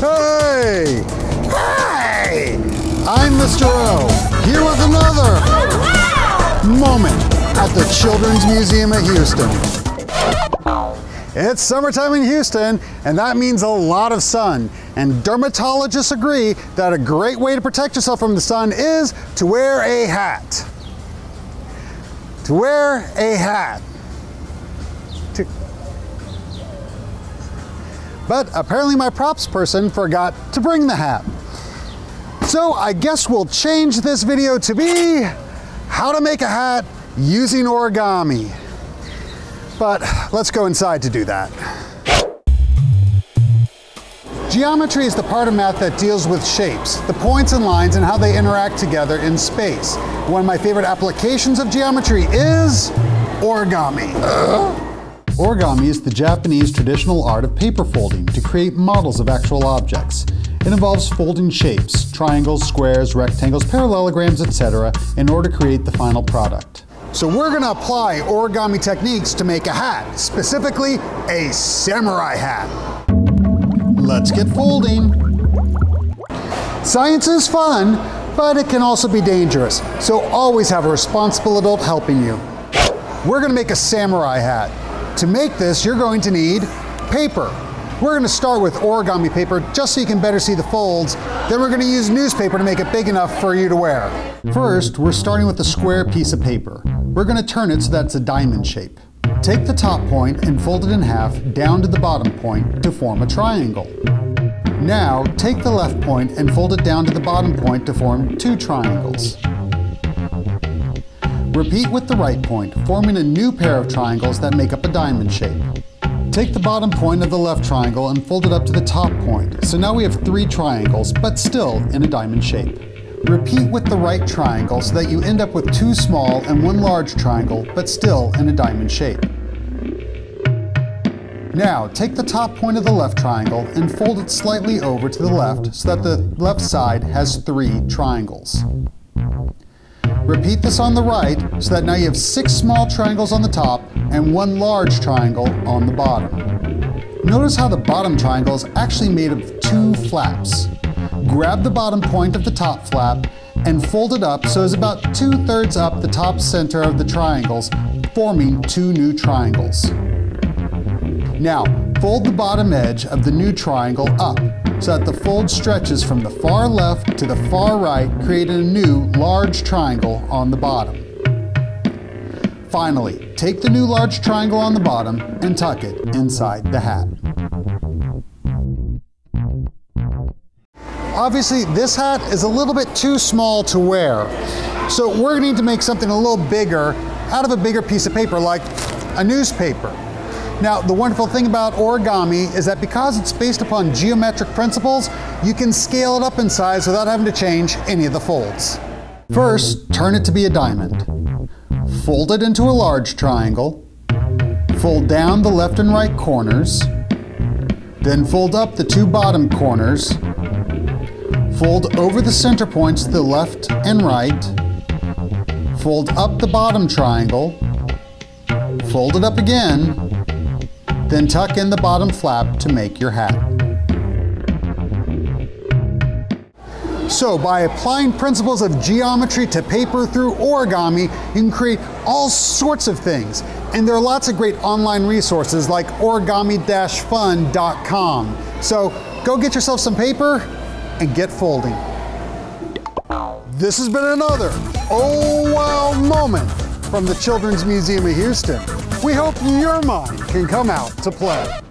Hey! Hey! I'm Mr. O, here with another moment at the Children's Museum of Houston. It's summertime in Houston, and that means a lot of sun. And dermatologists agree that a great way to protect yourself from the sun is to wear a hat. To wear a hat. To... But apparently my props person forgot to bring the hat. So I guess we'll change this video to be how to make a hat using origami. But let's go inside to do that. Geometry is the part of math that deals with shapes, the points and lines and how they interact together in space. One of my favorite applications of geometry is origami. Origami is the Japanese traditional art of paper folding to create models of actual objects. It involves folding shapes, triangles, squares, rectangles, parallelograms, etc. in order to create the final product. So we're gonna apply origami techniques to make a hat, specifically a samurai hat. Let's get folding. Science is fun, but it can also be dangerous, so always have a responsible adult helping you. We're gonna make a samurai hat. To make this, you're going to need paper. We're gonna start with origami paper just so you can better see the folds. Then we're gonna use newspaper to make it big enough for you to wear. First, we're starting with a square piece of paper. We're gonna turn it so that it's a diamond shape. Take the top point and fold it in half down to the bottom point to form a triangle. Now, take the left point and fold it down to the bottom point to form two triangles. Repeat with the right point, forming a new pair of triangles that make a diamond shape. Take the bottom point of the left triangle and fold it up to the top point. So now we have three triangles, but still in a diamond shape. Repeat with the right triangle so that you end up with two small and one large triangle, but still in a diamond shape. Now, take the top point of the left triangle and fold it slightly over to the left so that the left side has three triangles. Repeat this on the right so that now you have six small triangles on the top and one large triangle on the bottom. Notice how the bottom triangle is actually made of two flaps. Grab the bottom point of the top flap and fold it up so it's about two-thirds up the top center of the triangles, forming two new triangles. Now, fold the bottom edge of the new triangle up so that the fold stretches from the far left to the far right, creating a new large triangle on the bottom. Finally, take the new large triangle on the bottom and tuck it inside the hat. Obviously, this hat is a little bit too small to wear. So we're gonna need to make something a little bigger out of a bigger piece of paper, like a newspaper. Now, the wonderful thing about origami is that because it's based upon geometric principles, you can scale it up in size without having to change any of the folds. First, turn it to be a diamond. Fold it into a large triangle. Fold down the left and right corners. Then fold up the two bottom corners. Fold over the center points to the left and right. Fold up the bottom triangle. Fold it up again then tuck in the bottom flap to make your hat. So by applying principles of geometry to paper through origami, you can create all sorts of things. And there are lots of great online resources like origami-fun.com. So go get yourself some paper and get folding. This has been another Oh Wow moment from the Children's Museum of Houston. We hope your mind can come out to play.